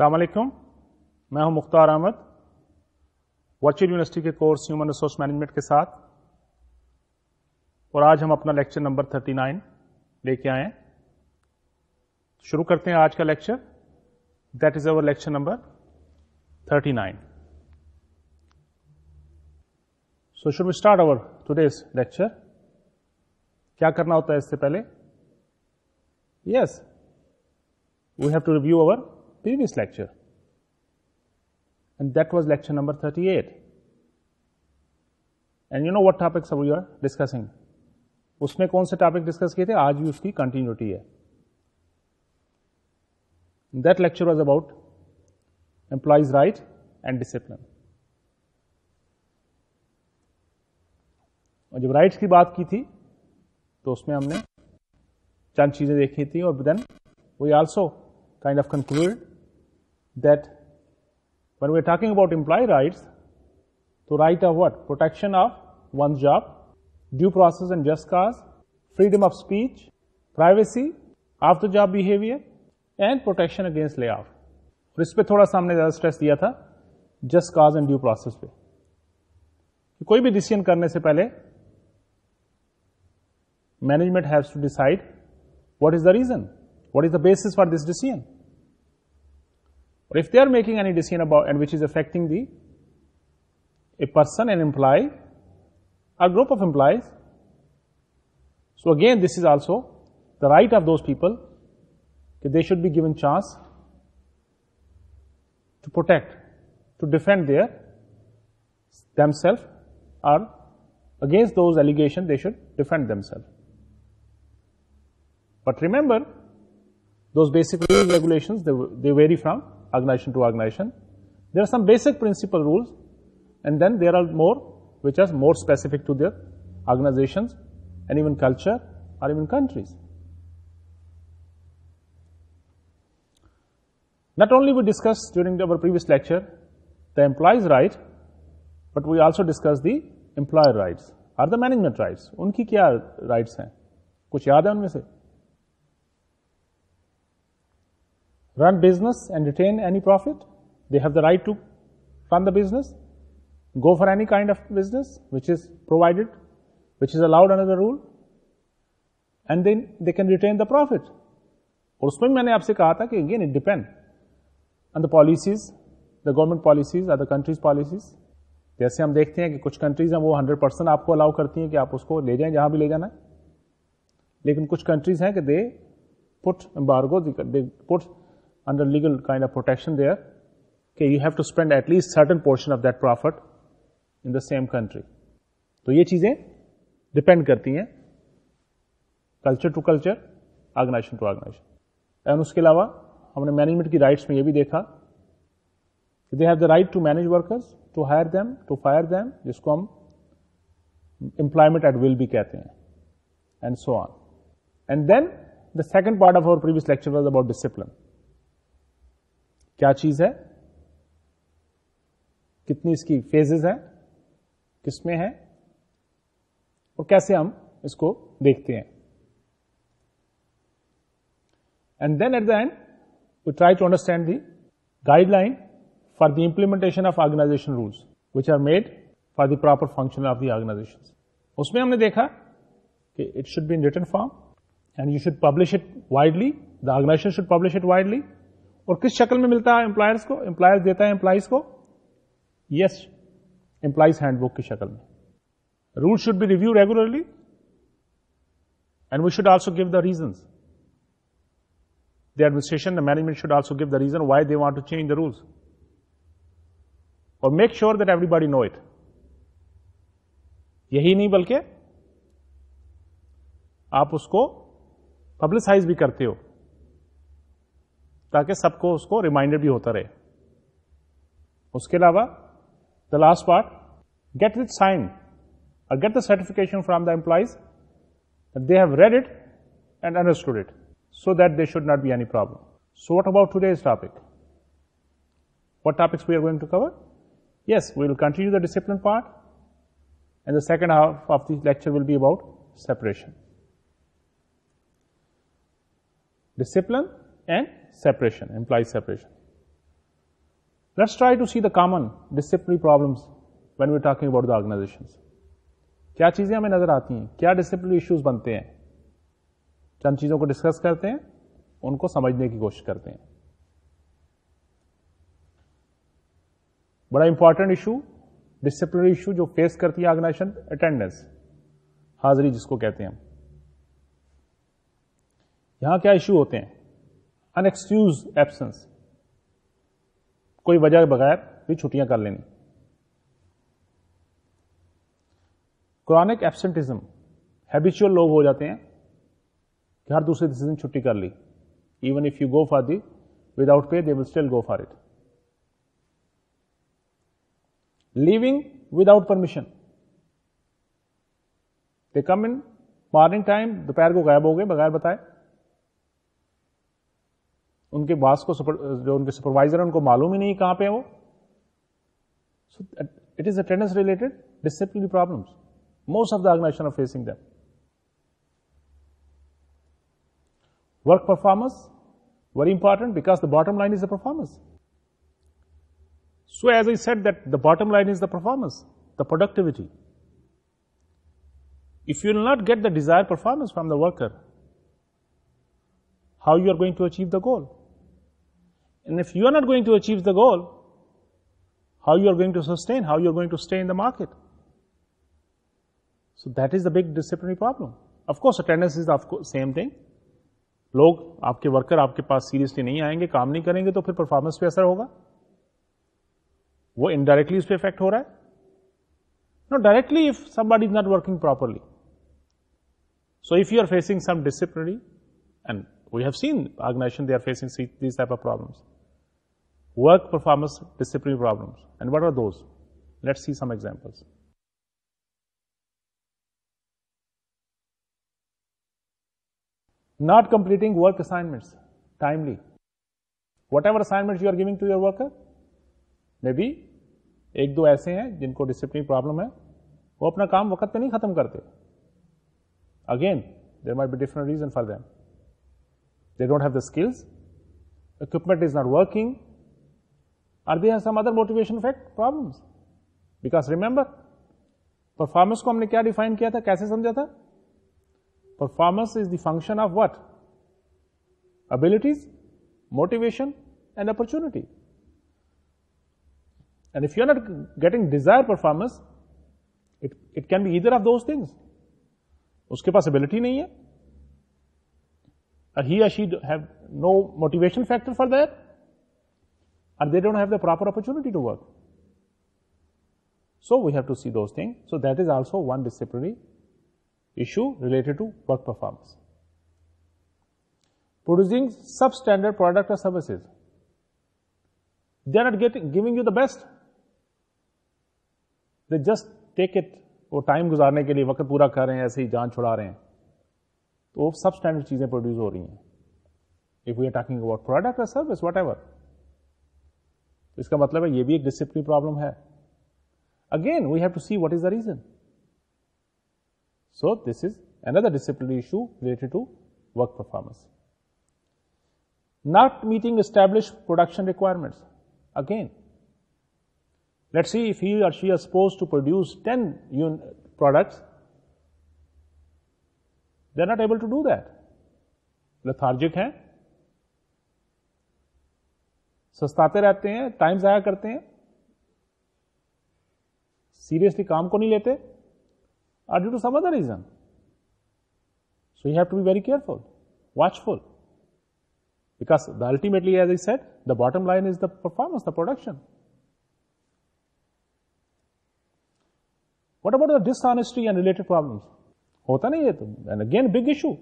अलैक्म मैं हूँ Mukhtar Ahmad virtual university के कोर्स ह्यूमन रिसोर्स मैनेजमेंट के साथ। और आज हम अपना लेक्चर नंबर 39 लेके आए हैं। शुरू करते हैं आज का lecture. That is our lecture number 39 so should we start our today's lecture क्या करना होता है इससे पहले? Yes we have to review our previous lecture. And that was lecture number 38. And you know what topics we are discussing? उसमें कौन से topic discuss किए थे आज भी उसकी कंटिन्यूटी है that lecture was about employees right and discipline और जब राइट्स की बात की थी तो उसमें हमने चंद चीज़ें देखी थी और then we also kind of conclude that when we're talking about employee rights, to right of what? Protection of one's job, due process and just cause, freedom of speech, privacy, after job behavior, and protection against layoff. और इस पर थोड़ा सा हमने ज्यादा stress दिया था just cause and due process पे कि कोई भी डिसीजन करने से पहले management has to decide what is the reason what is the basis for this decision or if they are making any decision about and which is affecting the a person, an employee, a group of employees. So again, this is also the right of those people that they should be given chance to protect, to defend their themselves or against those allegations they should defend themselves. But remember, those basic rules regulations they, they vary from organization to organization. There are some basic principal rules and then there are more which are more specific to their organizations and even culture or even countries. Not only we discussed during our previous lecture the employee's right, but we also discussed the employer rights or the management rights. उनकी क्या rights हैं कुछ याद है उनमें से run business and retain any profit. They have the right to run the business, go for any kind of business which is provided, which is allowed under the rule, and then they can retain the profit. और उसमें मैंने आपसे कहा था कि again it depend on the policies the government policies और the countries policies जैसे हम देखते हैं कि कुछ कंट्रीज हैं वो 100 परसेंट आपको अलाउ करती हैं कि आप उसको ले जाएं जहां भी ले जाना है लेकिन कुछ कंट्रीज हैं कि they put embargo they put under legal kind of protection there, okay, you have to spend at least certain portion of that profit in the same country. तो ये चीज़ें डिपेंड करती हैं culture to culture organisation to organisation and उसके अलावा हमने management की rights में ये भी देखा they have the right to manage workers to hire them to fire them जिसको हम एम्प्लॉयमेंट एट विल भी कहते हैं and so on and then the second part of our previous lecture was about discipline क्या चीज़ है? कितनी इसकी फेजेस हैं? किसमें है? और कैसे हम इसको देखते हैं? And then at the end try to understand the guideline for the implementation of organization rules which are made for the proper function of the organization उसमें हमने देखा कि it should be in written form and you should publish it widely the organization should publish it widely और किस शक्ल में मिलता है एम्प्लॉयर्स को? एम्प्लॉयर्स देता है एम्प्लॉइज को? यस एम्प्लॉइज हैंडबुक की शक्ल में। Rule should be review regularly and we should also give the reason the administration the management should also give the reason why they want to change the rules और make sure that everybody know it यही नहीं बल्कि आप उसको publicise भी करते हो। ताकि सबको उसको रिमाइंडर भी होता रहे उसके अलावा the last part get with sign और get the certification from the employees they have read it and understood it so that there should not be any problem. So what about today's topic? What topics we are going to cover? Yes, we will continue the discipline part and the second half of the lecture will be about separation. Discipline and separation, implies separation. Let's try to see the common disciplinary problems when we're talking about the organizations. क्या चीज़ें हमें नज़र आती हैं? क्या discipline issues बनते हैं? चंद चीज़ों को डिस्कस करते हैं उनको समझने की कोशिश करते हैं। बड़ा इंपॉर्टेंट इशू डिसिप्लिनरी इशू जो फेस करती है ऑर्गेनाइजेशन अटेंडेंस हाजिरी जिसको कहते हैं हम। यहाँ क्या इश्यू होते हैं? अनएक्सक्यूज एब्सेंस कोई वजह बगैर भी छुट्टियाँ कर लेनी। क्रॉनिक एब्सेंटिज्म हैबिचुअल लोग हो जाते हैं कि हर दूसरे दिन छुट्टी कर ली। Even if you go for the without pay they will still go for it leaving without permission they come in morning time दोपहर को गायब हो गए, बगैर बताए। उनके बास को जो उनके सुपरवाइजर उनको मालूम ही नहीं कहां पे है वो so it is attendance related discipline problems most of the organization are facing them work performance very important because the bottom line is the performance. So as I said that the bottom line is the performance, the productivity. If you will not get the desired performance from the worker, how you are going to achieve the goal? And if you are not going to achieve the goal, how you are going to sustain, how you are going to stay in the market. So that is the big disciplinary problem. Of course, attendance is the same thing. लोग आपके worker आपके पास seriously नहीं आएंगे काम नहीं करेंगे तो फिर परफॉर्मेंस पे असर होगा वो इनडायरेक्टली उस पर इफेक्ट हो रहा है no directly if somebody is not working properly so if you are facing some disciplinary and we have seen organization they are facing these type of problems work performance disciplinary problems. And what are those? Let's see some examples. Not completing work assignments timely. Whatever assignments you are giving to your worker, maybe एक दो ऐसे हैं जिनको discipline problem है वो अपना काम वक्त पे नहीं खत्म करते again there might be different reason for them they don't have the skills equipment is not working or they have some other motivation effect problems because remember performance को हमने क्या डिफाइन किया था कैसे समझा था performance is the function of what abilities motivation and opportunity and if you're not getting desired performance it, it can be either of those things उसके पास ability नहीं है or he or she have no motivation factor for that and they don't have the proper opportunity to work so we have to see those things so that is also one disciplinary issue related to work performance producing substandard product or services. They are not getting, giving you the best. They just take it, वो time गुजारने के लिए वक्त पूरा कर रहे हैं ऐसे ही जान छुड़ा रहे हैं तो वो सब स्टैंडर्ड चीजें प्रोड्यूस हो रही हैं if we are talking about product और सर्विस वट एवर इसका मतलब है ये भी एक डिसिप्लिन प्रॉब्लम है again we have to see what is the reason so this is another disciplinary issue related to work performance not meeting established production requirements. Again, let's see if he or she is supposed to produce 10 products, they're not able to do that. Lethargic हैं सस्ताते रहते हैं time जाया करते हैं। Seriously काम को नहीं लेते। Or due to some reason so you have to be very careful watchful because the ultimately as I set the bottom line is the performance the production what about the dishonesty and related problem होता नहीं ये तो। And again big issue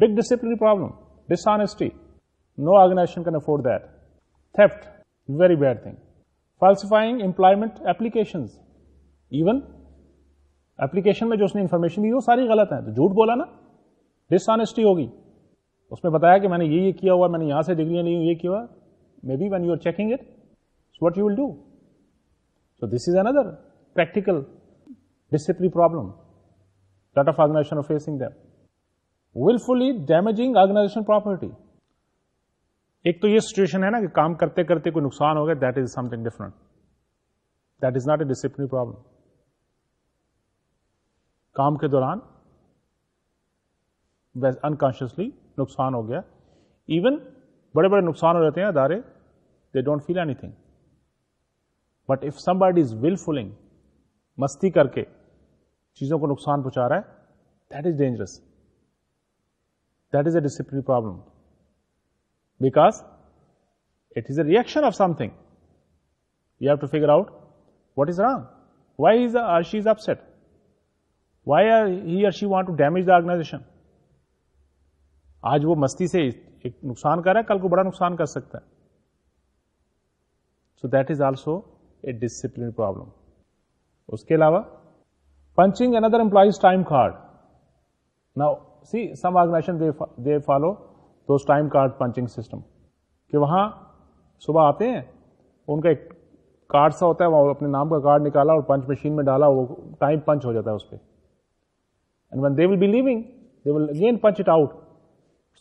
big discipline problem dishonesty No organization can afford that. Theft, very bad thing. Falsifying employment applications, even application में जो उसने information दी वो सारी गलत है तो झूठ बोला ना डिसऑनेस्टी होगी उसमें बताया कि मैंने ये ये किया हुआ मैंने यहां से डिग्रियां ली ये किया हुआ may be one you are checking it what you will do so this is another practical discipline problem that of organization are facing them. Willfully damaging organization property. एक तो ये सिचुएशन है ना कि काम करते करते कोई नुकसान हो गया that is something different that is not a discipline problem काम के दौरान अनकॉन्शियसली नुकसान हो गया. इवन बड़े बड़े नुकसान हो जाते हैं अदारे they don't feel anything but if somebody is wilfully मस्ती करके चीज़ों को नुकसान पहुँचा रहा है that is dangerous that is a discipline problem because it is a reaction of something you have to figure out what is wrong? Why is the, uh, she is upset? Why are he or she want to damage the organization? आज वो मस्ती से एक नुकसान कर रहा है कल को बड़ा नुकसान कर सकता है so that is also a discipline problem उसके अलावा punching another employee's time card now see some organization they follow those time card punching system कि वहाँ सुबह आते हैं, उनका एक कार्ड सा होता है वो अपने नाम का कार्ड निकाला और पंच मशीन में डाला, वो टाइम पंच हो जाता है उस पर and when they will be leaving they will again punch it out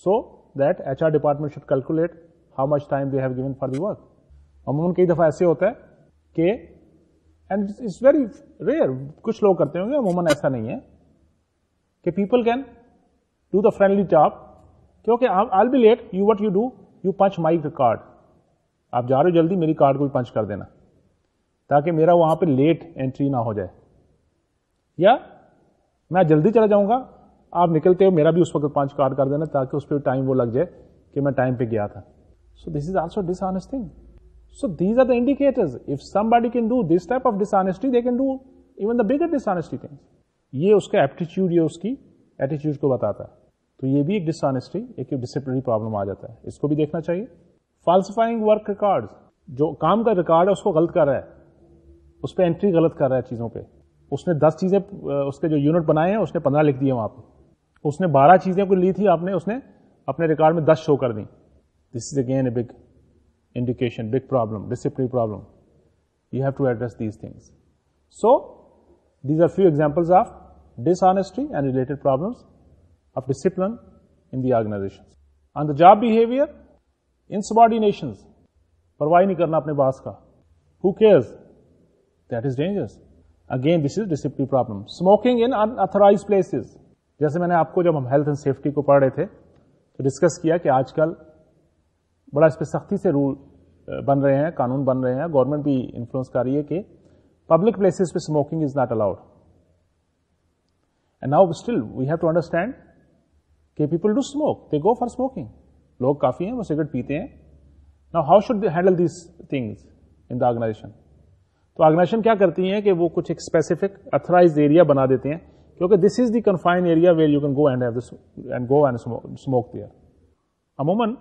so that H R department should calculate how much time they have given for the work अमूमन कई दफ़ा ऐसे होता है कि एंड इट्स वेरी रेयर कुछ लोग करते होंगे, अमूमन ऐसा नहीं है, कि people can do the friendly job क्योंकि I be late you what you do you punch my card आप जा रहे हो जल्दी, मेरी कार्ड को भी पंच कर देना। ताकि मेरा वहाँ पे लेट एंट्री ना हो जाए। या मैं जल्दी चला जाऊँगा, आप निकलते हो, मेरा भी उस वक्त पाँच कार्ड कर देना, ताकि उस पर टाइम वो लग जाए कि मैं टाइम पे गया था। So this is also dishonest thing so these are the indicators if somebody can do this type of dishonesty they can do even the bigger dishonesty things ये उसका एप्टीट्यूड ये उसकी एटीट्यूड को बताता है। तो ये भी एक डिसऑनेस्टी एक डिसिप्लिनरी प्रॉब्लम आ जाता है। इसको भी देखना चाहिए। फाल्सिफाइंग वर्क रिकॉर्ड जो काम का रिकॉर्ड है, उसको गलत कर रहा है। उस पर एंट्री गलत कर रहा है चीज़ों पे। उसने दस चीज़ें उसके जो यूनिट बनाए हैं, उसने पंद्रह लिख दिए वहाँ पे। उसने बारह चीज़ें को ली थी आपने, उसने अपने रिकॉर्ड में दस शो कर दी। This is again a big indication big problem discipline problem you have to address these things so these are few examples of dishonesty and related problems of discipline in the organization on the job behaviour insubordination परवाही नहीं करना अपने boss का who cares that is dangerous again this is discipline problem smoking in unauthorised places जैसे मैंने आपको जब हम health and safety को पढ़ रहे थे तो डिस्कस किया कि आजकल बड़ा इस पर सख्ती से रूल बन रहे हैं, कानून बन रहे हैं। गवर्नमेंट भी इन्फ्लुएंस कर रही है कि पब्लिक प्लेसेस पे smoking is not allowed and now still we have to understand कि people do smoke they go for smoking लोग काफ़ी हैं, वो सिगरेट पीते हैं। Now how should handle these things in the organization तो ऑर्गेनाइजेशन क्या करती है कि वो कुछ एक स्पेसिफिक अथराइज एरिया बना देते हैं, क्योंकि this is the confine area where you can go and and go and smoke there अमूमन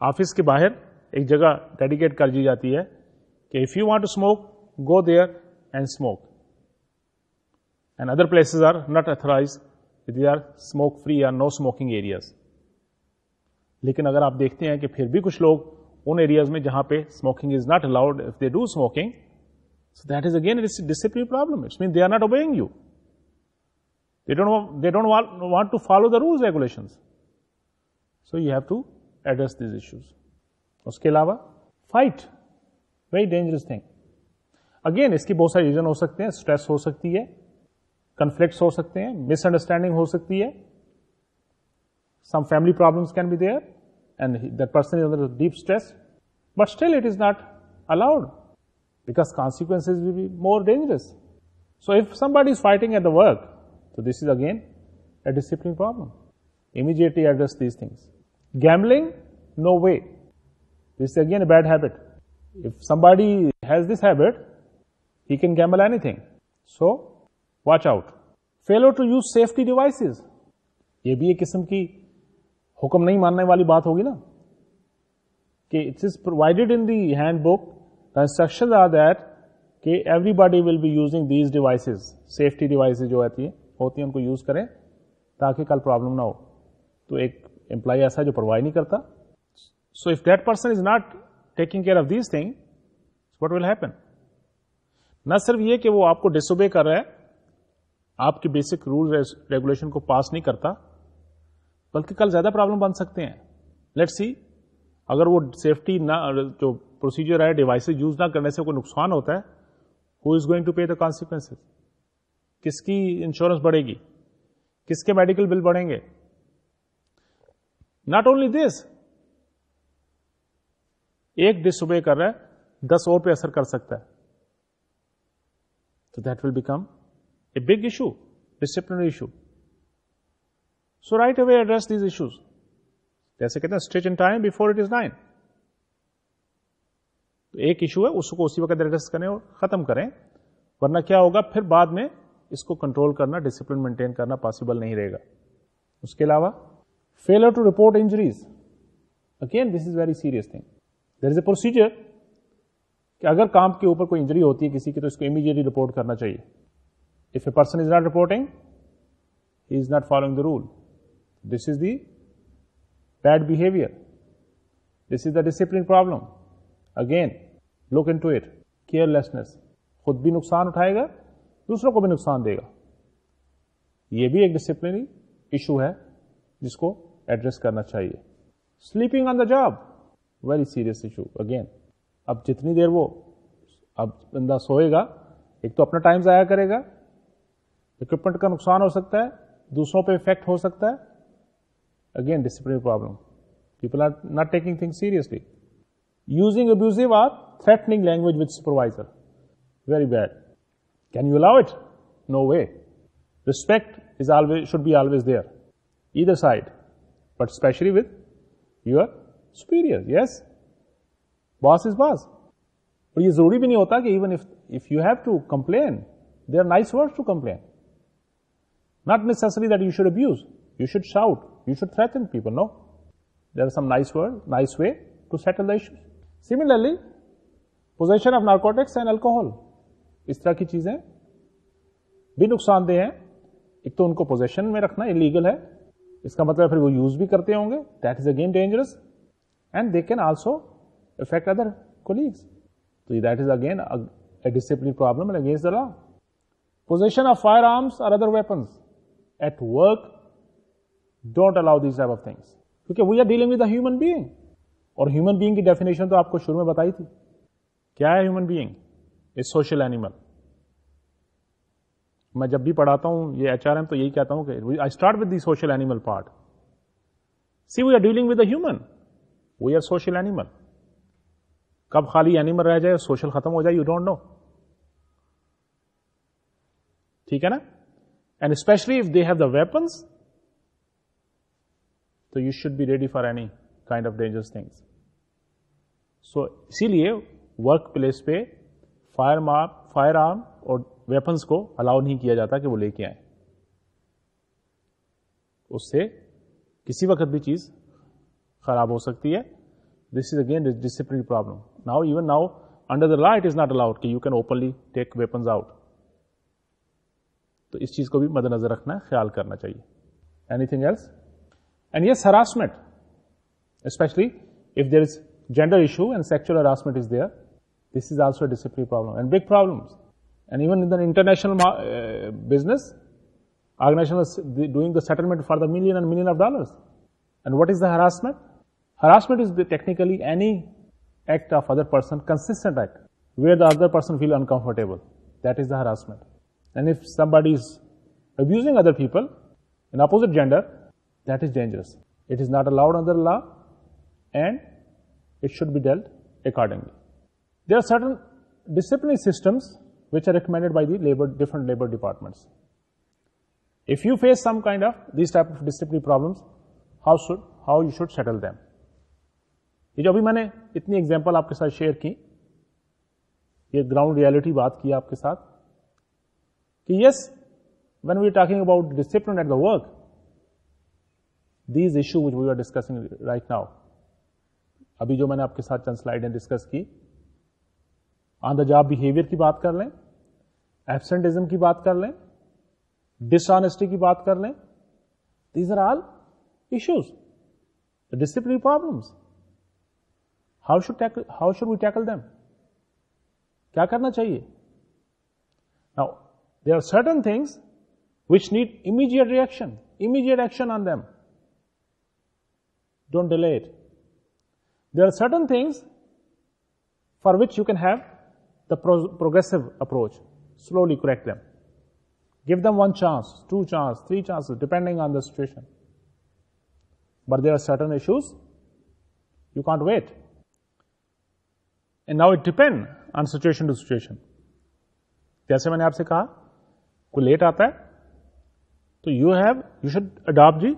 ऑफ़िस के बाहर एक जगह डेडिकेट कर दी जाती है कि if you want to smoke go there and smoke and other places are not authorised they are smoke free or no smoking areas लेकिन अगर आप देखते हैं कि फिर भी कुछ लोग उन एरियाज़ में जहाँ पे smoking is not allowed if they do smoking so that is again discipline problem it's mean they are not obeying you they don't they don't want to follow the rules regulation so you have to address this issues उसके अलावा fight very dangerous thing again इसकी बहुत सारे reason हो सकते हैं stress हो सकती है कंफ्लिक्ट हो सकते हैं मिसअंडरस्टैंडिंग हो सकती है some family problems can be there and that person is under deep stress, but still it is not allowed because consequences will be more dangerous. So if somebody is fighting at the work, so this is again a discipline problem. Immediately address these things. Gambling, no way. This is again a bad habit. If somebody has this habit, he can gamble anything. So, watch out. Failure to use safety devices. ये भी एक किस्म की हुक्म नहीं मानने वाली बात होगी ना? कि it's is provided in the hand book the instruction are that कि everybody will be using these devices safety devices जो आती है, होती है, उनको यूज़ करें ताकि कल प्रॉब्लम ना हो। तो एक एम्प्लॉय ऐसा जो प्रोवाइड नहीं करता। So if that person is not taking care of these thing what will happen न सिर्फ़ ये कि वो आपको डिसोबे कर रहा है आपके बेसिक रूल रेगुलेशन को पास नहीं करता, बल्कि कल ज़्यादा प्रॉब्लम बन सकते हैं। लेट सी अगर वो सेफ्टी ना, जो प्रोसीजर है डिवाइसेज यूज़ ना करने से कोई नुकसान होता है who is going to pay the consequences किसकी इंश्योरेंस बढ़ेगी? किसके मेडिकल बिल बढ़ेंगे? नॉट ओनली दिस एक डिसोबे कर रहा है, दस और पे असर कर सकता है। तो that will become a big issue disciplinary issue so right away address these issues जैसे कहते हैं stitch in time before it is nine तो एक इशू है, उसको उसी वक्त एड्रेस करें और खत्म करें, वरना क्या होगा, फिर बाद में इसको कंट्रोल करना डिसिप्लिन मेंटेन करना पॉसिबल नहीं रहेगा। उसके अलावा failure to report injuries again this is very serious thing there is a procedure कि अगर काम के ऊपर कोई इंजरी होती है किसी की तो इसको इमीडिएटली रिपोर्ट करना चाहिए। A person is not reporting he is not following the rule this is the bad behaviour this is the discipline problem again look into it carelessness खुद भी नुकसान उठाएगा, दूसरों को भी नुकसान देगा। यह भी एक डिसिप्लिनरी इशू है, जिसको एड्रेस करना चाहिए। Sleeping on the job very serious issue again अब जितनी देर वो, अब बंदा सोएगा, एक तो अपना टाइम ज़ाया करेगा इक्विपमेंट का नुकसान हो सकता है दूसरों पे इफ़ेक्ट हो सकता है। Again discipline problem people are not taking thing seriously using abusive or threatening language with supervisor very bad can you allow it no way respect is always should be always there either side but specially with your superior, yes. Boss is boss. But ये ज़रूरी भी नहीं होता कि even if if you have to complain, there are nice words to complain. Not necessary that you should abuse. You should shout. You should threaten people. No. There are some nice words, nice way to settle the issues. Similarly, possession of narcotics and alcohol. इस तरह की चीज़ें भी नुकसानदेह हैं एक तो उनको पोजेशन में रखना इलीगल है इसका मतलब फिर वो यूज़ भी करते होंगे that is again dangerous they can also affect other colleagues. So that is again a, a discipline problem and against the law. Possession of firearms or other weapons at work, don't allow these type of things. क्योंकि we are dealing with human being और human being की definition तो आपको शुरू में बताई थी। क्या है human being a social animal मैं जब भी पढ़ाता हूँ ये एचआरएम तो यही कहता हूँ कि I start with the social animal part see we are dealing with human we are social animal कब खाली एनिमल रह जाए सोशल खत्म हो जाए यू डोंट नो ठीक है ना? And specially if they have the weapons तो you should be ready for any kind of dangerous things so इसीलिए वर्क प्लेस पे फायर मार फायर आर्म और वेपन्स को अलाउ नहीं किया जाता कि वो लेके आए। उससे किसी वक्त भी चीज़ खराब हो सकती है। This is again discipline problem now even now under the law it is not allowed कि you can openly take weapons out तो इस चीज़ को भी मद्देनजर रखना है ख्याल करना चाहिए anything else and yes harassment specially if there is gender issue and sexual harassment is there this is also discipline problem and big the international uh, business, organization is doing the settlement for the million and million of dollars. And what is the harassment? Harassment is technically any act of other person, consistent act, where the other person feel uncomfortable. That is the harassment. And if somebody is abusing other people in opposite gender, that is dangerous. It is not allowed under the law and it should be dealt accordingly. There are certain disciplinary systems which are recommended by the labor, different labor departments. If you face some kind of these type of disciplinary problems, how should how you should settle them? ये जो अभी मैंने इतनी example आपके साथ share की ये ground reality बात की आपके साथ कि yes when we are talking about discipline at the work, these issues which we are discussing right now, अभी जो मैंने आपके साथ चंद स्लाइडें डिस्कस की ऑन द जॉब बिहेवियर की बात कर लें एबसेंटिज्म की बात कर लें डिसऑनेस्टी की बात कर लें these are all issues discipline problems how should tackle how should we tackle them क्या करना चाहिए now There are certain things which need immediate reaction immediate action on them don't delay it There are certain things for which you can have the progressive approach, slowly correct them. Give them one chance, two chance, three chances, depending on the situation. But there are certain issues you can't wait. And now it depends on situation to situation. जैसे मैंने आपसे कहा कोई late आता है तो you have you should adopt ji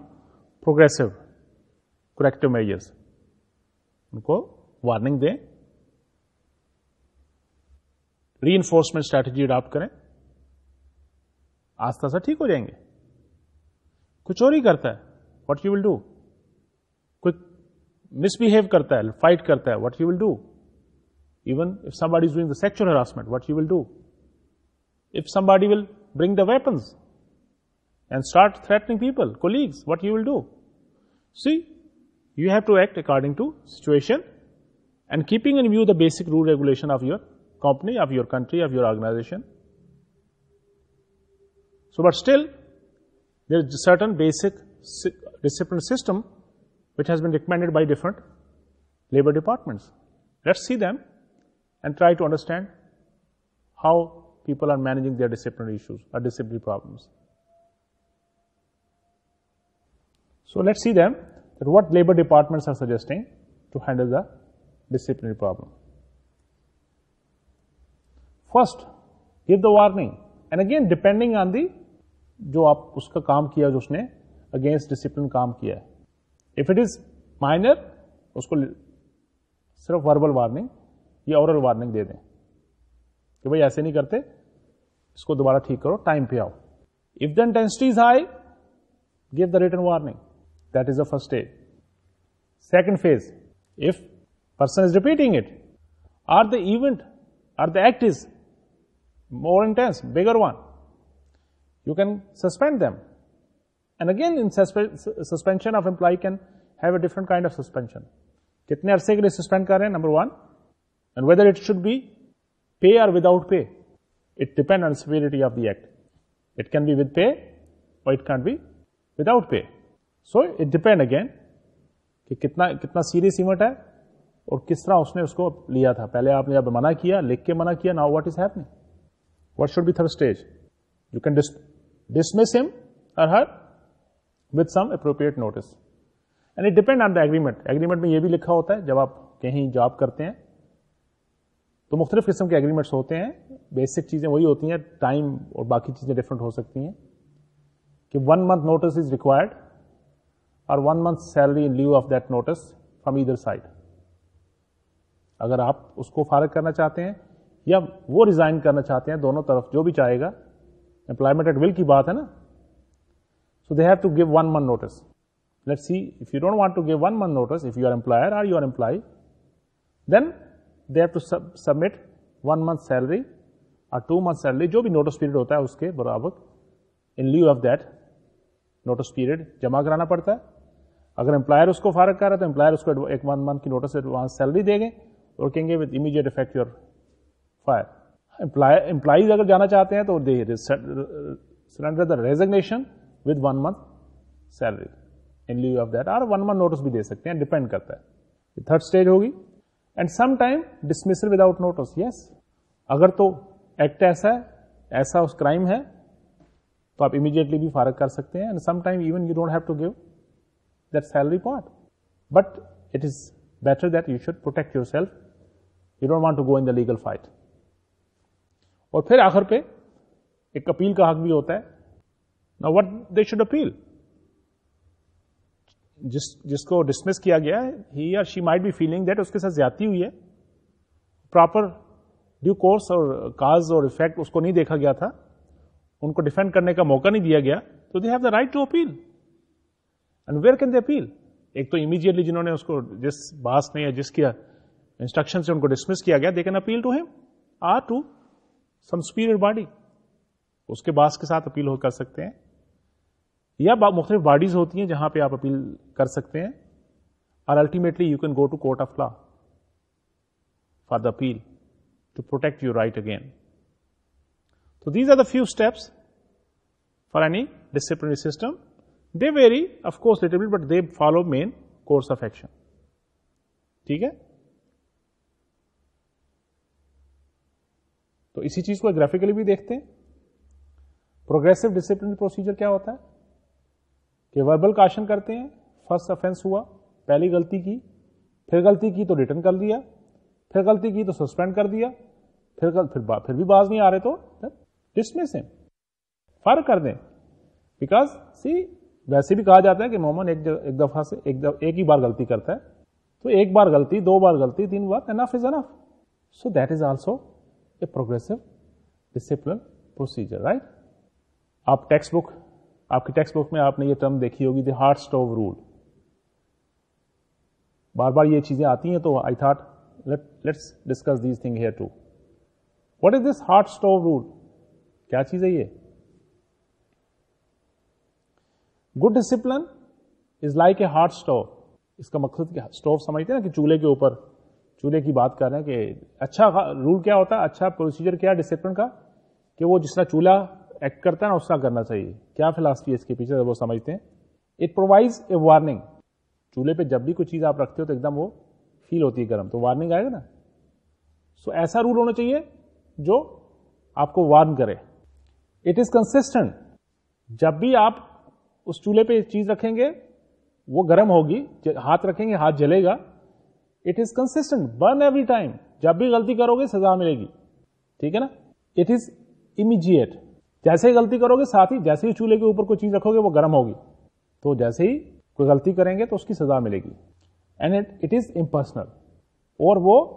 progressive corrective measures उनको warning दें। री इन्फोर्समेंट स्ट्रैटेजी अडॉप्ट करें। आस्था से ठीक हो जाएँगे। कोई चोरी करता है। वट यू विल डू कोई मिसबिहेव करता है फाइट करता है। What you will do even if somebody is doing the sexual harassment what you will do If somebody will bring the weapons and start threatening people, colleagues, what you will do? See, you have to act according to situation and keeping in view the basic rule regulation of your company, of your country, of your organization. So, but still, there is a certain basic discipline system which has been recommended by different labor departments. Let's see them and try to understand how people are managing their disciplinary issues or disciplinary problems. So let's see them that what labor departments are suggesting to handle the disciplinary problem. First, give the warning. And again, depending on the जो आप उसका काम किया जो उसने against discipline काम किया है इफ इट इज माइनर उसको सिर्फ वर्बल वार्निंग या ओरल वार्निंग दे दें कि भाई ऐसे नहीं करते इसको दोबारा ठीक करो टाइम पे आओ if the intensity is high give the return warning that is the first stage second phase if person is repeating it or the event or the act is more intense, bigger one, you can suspend them. And again, in suspension of employee can have a different kind of suspension. कितने अरसे के लिए suspend कर रहे हैं number one and whether it should be पे और without pay It depends on severity of the act. It can be with pay or it can be without pay. So it depends again कि कितना कितना serious event है और किस तरह उसने उसको लिया था पहले आपने जब मना किया लिख के मना किया now what is happening what should be third stage you can dismiss him or her with some appropriate notice. And it depends on the agreement. Agreement में ये भी लिखा होता है जब आप कहीं जॉब करते हैं तो मुख्तलिफ़ किस्म के एग्रीमेंट्स होते हैं। बेसिक चीज़ें वही होती हैं टाइम और बाकी चीज़ें डिफरेंट हो सकती हैं। कि one month notice is required और one month salary in leave of that notice from either side अगर आप उसको फारग करना चाहते हैं या वो रिजाइन करना चाहते हैं, दोनों तरफ़ जो भी चाहेगा। एम्प्लॉयमेंट एट विल की बात है ना? So they have to give one month notice let's see if you don't want to give one month notice if you are employer or you are employ then they have to submit one month salary और two month salary जो भी notice period होता है उसके बराबर। In leave of that notice period जमा कराना पड़ता है। अगर एम्प्लॉयर उसको फारग कर रहा है तो एम्प्लॉयर उसको एक वन मंथ की नोटिस एडवांस सैलरी देंगे और कहेंगे with immediate effect you're fire employ employees अगर जाना चाहते हैं तो they surrender the resignation with one month salary in leave of that और वन मंथ नोटिस भी दे सकते हैं डिपेंड करता है। थर्ड स्टेज होगी। And some time dismissal without notice yes अगर तो एक्ट ऐसा है, ऐसा उस क्राइम है तो आप इमीडिएटली भी फारग कर सकते हैं। And some time even you don't have to give that salary part but it is better that you should protect yourself you don't want to go in the legal fight और फिर आखिर पे एक appeal का हक भी होता है। ना वट दे शुड अपील जिस, जिसको डिसमिस किया गया है ही या she might be feeling that उसके साथ ज़्यादा हुई है। प्रॉपर ड्यू कोर्स और काज और इफ़ेक्ट उसको नहीं देखा गया था। उनको डिफेंड करने का मौका नहीं दिया गया। तो they have the right to appeal and where can they appeal एक तो इमीडिएटली जिन्होंने उसको जिस बास ने या जिसकी इंस्ट्रक्शन से उनको डिसमिस किया गया they can appeal to him or to some superior body उसके बास के साथ अपील हो कर सकते हैं। या मुख्तलिफ़ बॉडीज होती हैं जहाँ पे आप अपील कर सकते हैं और ultimately you can go to court of law for the appeal your right again. So these are the few steps for any disciplinary system. They vary, of course, little bit, but they follow main course of action. ठीक है तो इसी चीज़ को graphically भी देखते हैं progressive discipline procedure क्या होता है कि वर्बल काशन करते हैं। फ़र्स्ट ऑफेंस हुआ पहली गलती की। फिर गलती की तो रिटर्न कर दिया। फिर गलती की तो सस्पेंड कर दिया। फिर गल, फिर फिर भी बाज नहीं आ रहे तो डिसमिस है फ़र्क कर दें। बिकॉज़ सी वैसे भी कहा जाता है कि मोहम्मद एक एक दफ़ा से एक, दफ, एक ही बार गलती करता है। तो एक बार गलती दो बार गलती तीन बार enough is enough so that is also a progressive discipline procedure right आप टेक्स्ट बुक आपकी टेक्स्ट बुक में आपने ये टर्म देखी होगी द हार्ट स्टोव रूल बार बार ये चीज़ें आती हैं तो I thought let, let's discuss these things here too. What is this hot stove क्या चीज़ है ये? Good discipline is like a hot stove इसका मकसद क्या? स्टोव समझते हैं ना कि चूल्हे के ऊपर चूल्हे की बात कर रहे हैं कि अच्छा रूल क्या होता है? अच्छा प्रोसीजर क्या? है डिसिप्लिन का? कि वो जिस तरह चूल्हा एक्ट करता है ना उसका करना चाहिए। क्या फिलासफी है इसके पीछे वो समझते हैं? इट प्रोवाइड्स ए वार्निंग चूल्हे पे जब भी कोई चीज़ आप रखते हो तो एकदम वो फील होती है गर्म। तो वार्निंग आएगा ना? सो so, ऐसा रूल होना चाहिए जो आपको वार्न करे। इट इज़ कंसिस्टेंट जब भी आप उस चूल्हे पे चीज़ रखेंगे वो गर्म होगी हाथ रखेंगे हाथ जलेगा। It is consistent burn every time जब भी गलती करोगे सजा मिलेगी। ठीक है ना? इट इज़ इमीजिएट जैसे ही गलती करोगे, साथ ही जैसे ही चूल्हे के ऊपर कोई चीज़ रखोगे, वो गर्म होगी। तो जैसे ही कोई गलती करेंगे तो उसकी सजा मिलेगी। And it it is impersonal और वो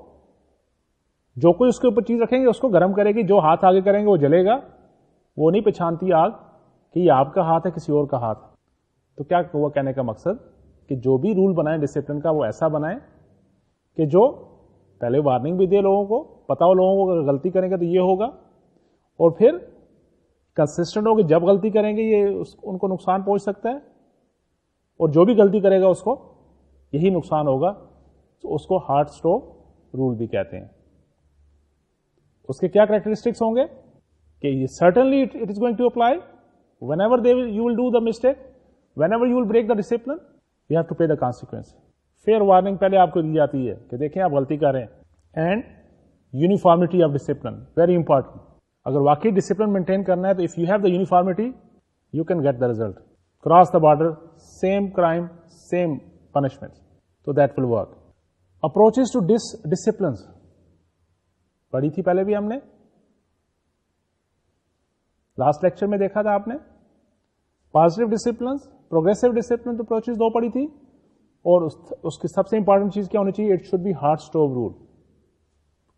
जो कोई उसके ऊपर चीज़ रखेंगे, उसको गर्म करेगी, जो हाथ आगे करेंगे, वो जलेगा। वो नहीं पहचानती आग कि ये आपका हाथ है, किसी और का हाथ। तो क्या हुआ कहने का मकसद? कि जो भी रूल बनाए डिसिप्लिन का, वो ऐसा बनाए कि जो पहले वार्निंग भी दे लोगों को, पता हो लोगों को अगर गलती करेंगे तो ये होगा। और फिर कंसिस्टेंट होगी जब गलती करेंगे ये उस, उनको नुकसान पहुँच सकता है। और जो भी गलती करेगा उसको यही नुकसान होगा। तो उसको हार्ट स्ट्रोक रूल भी कहते हैं। उसके क्या करेक्टरिस्टिक्स होंगे? कि ये certainly it is going to apply whenever they you will do the mistake whenever you will break the discipline you have to pay the consequence fair warning पहले आपको दी जाती है कि देखें आप गलती कर and uniformity of discipline very important अगर वाकई डिसिप्लिन मेंटेन करना है तो if you have the uniformity you can get the result cross the border same crime same punishment तो that will work approaches to dis discipline पढ़ी थी पहले भी हमने? लास्ट लेक्चर में देखा था आपने? Positive discipline progressive discipline approaches दो पढ़ी थी। और उस, उसकी सबसे इंपॉर्टेंट चीज़ क्या होनी चाहिए? It should be hot stove rule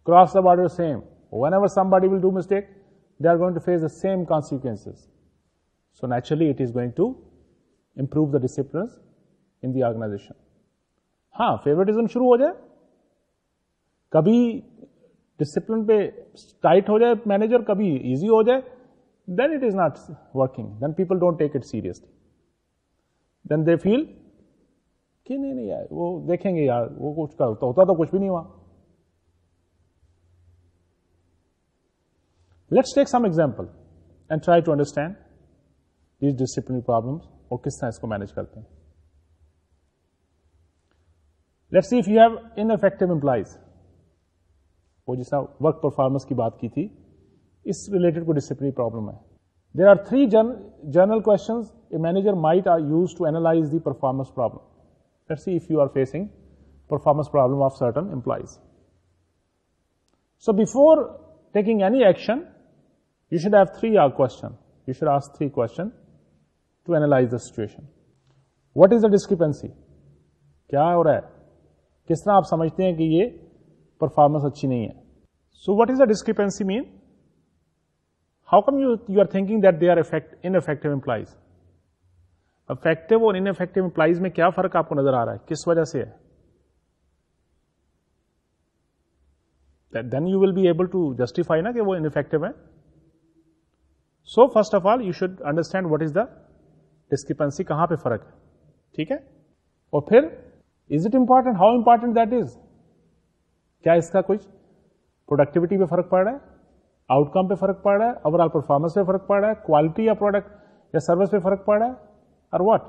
cross the border same Whenever somebody will do mistake they are going to face the same consequences. So naturally, it is going to improve the discipline in the organization. हाँ favouritism शुरू हो जाए कभी discipline पे tight हो जाए manager कभी easy हो जाए then it is not working then people don't take it seriously then they feel कि नहीं नहीं यार वो देखेंगे यार वो कुछ का तो होता तो कुछ भी नहीं हुआ let's take some example and try to understand these discipline problems और किस तरह इसको मैनेज करते हैं let's see if you have ineffective employees वो जिस वर्क परफॉर्मेंस की बात की थी इस रिलेटेड को डिसिप्लिन प्रॉब्लम है there are three general question a manager might or use to analyse the performance problem let's see if you are facing performance problem of certain employees. So before taking any action, you should have three question. You should ask three question to analyze the situation. What is the discrepancy? क्या हो रहा है? किस तरह आप समझते हैं कि ये परफॉर्मेंस अच्छी नहीं है? So what is the discrepancy mean how come you you are thinking that they are effect ineffective employees effective और इन इफ़ेक्टिव एम्प्लॉइज में क्या फ़र्क आपको नज़र आ रहा है? किस वजह से है? Then you will be able to justify ना कि वो इनफेक्टिव है। So first of all you should understand what is the discrepancy कहाँ पे फ़र्क है। ठीक है? और फिर is it important how important that is क्या इसका कुछ प्रोडक्टिविटी पे फ़र्क पड़ रहा है? आउटकम पे फ़र्क पड़ रहा है? ओवरऑल परफॉर्मेंस पे फ़र्क पड़ रहा है? क्वालिटी या प्रोडक्ट या सर्विस पे फ़र्क पड़ रहा है? और what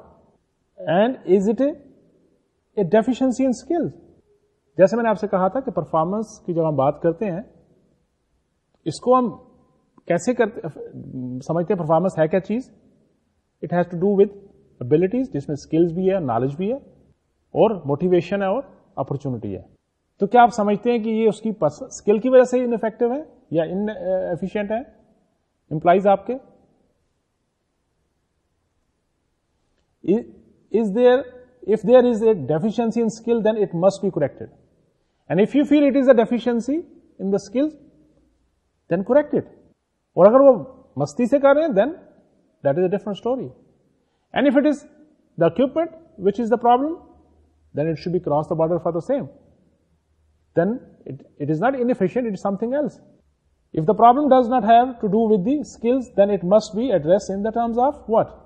and is it a deficiency in skill जैसे मैंने आपसे कहा था कि परफॉर्मेंस की जब हम बात करते हैं, इसको हम कैसे करते समझते हैं परफॉर्मेंस है क्या चीज़ it has to do with abilities जिसमें स्किल्स भी है नॉलेज भी है और मोटिवेशन है और अपॉर्चुनिटी है तो क्या आप समझते हैं कि ये उसकी स्किल की वजह से इनफेक्टिव है या इन एफिशियंट है इंप्लाइज आपके is there, if there is a deficiency in skill, then it must be corrected. And if you feel it is a deficiency in the skills, then correct it. और अगर वो मस्ती से कर रहे हैं then that is a different story. And if it is the equipment which is the problem, then it should be cross the border for the same. Then it, it is not inefficient, it is something else. If the problem does not have to do with the skills, then it must be addressed in the terms of what?